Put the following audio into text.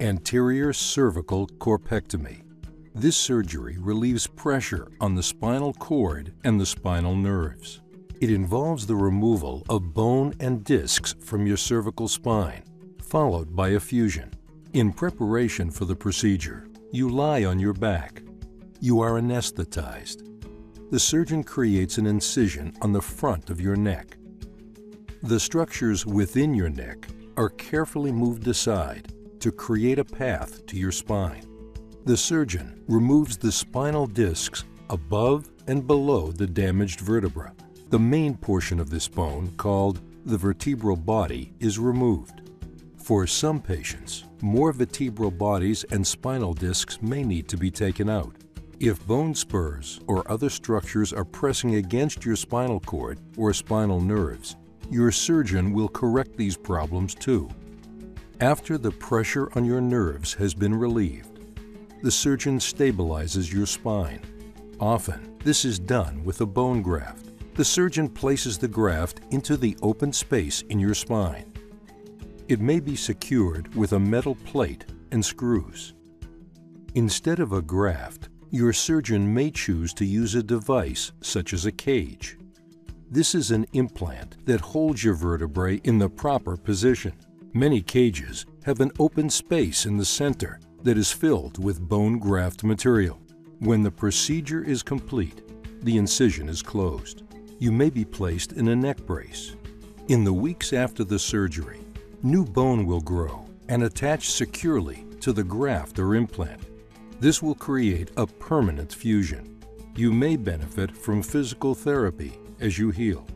Anterior cervical corpectomy. This surgery relieves pressure on the spinal cord and the spinal nerves. It involves the removal of bone and discs from your cervical spine, followed by a fusion. In preparation for the procedure, you lie on your back. You are anesthetized. The surgeon creates an incision on the front of your neck. The structures within your neck are carefully moved aside to create a path to your spine. The surgeon removes the spinal discs above and below the damaged vertebra. The main portion of this bone, called the vertebral body, is removed. For some patients, more vertebral bodies and spinal discs may need to be taken out. If bone spurs or other structures are pressing against your spinal cord or spinal nerves, your surgeon will correct these problems too. After the pressure on your nerves has been relieved, the surgeon stabilizes your spine. Often, this is done with a bone graft. The surgeon places the graft into the open space in your spine. It may be secured with a metal plate and screws. Instead of a graft, your surgeon may choose to use a device such as a cage. This is an implant that holds your vertebrae in the proper position. Many cages have an open space in the center that is filled with bone graft material. When the procedure is complete, the incision is closed. You may be placed in a neck brace. In the weeks after the surgery, new bone will grow and attach securely to the graft or implant. This will create a permanent fusion. You may benefit from physical therapy as you heal.